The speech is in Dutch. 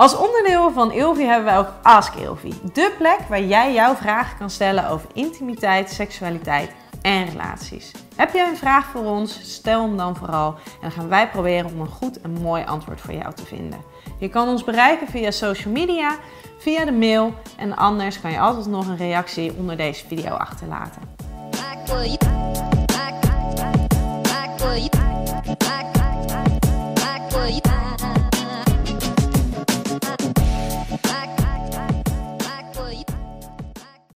Als onderdeel van Ilvi hebben wij ook Ask Ilvi. De plek waar jij jouw vragen kan stellen over intimiteit, seksualiteit en relaties. Heb jij een vraag voor ons? Stel hem dan vooral en dan gaan wij proberen om een goed en mooi antwoord voor jou te vinden. Je kan ons bereiken via social media, via de mail en anders kan je altijd nog een reactie onder deze video achterlaten.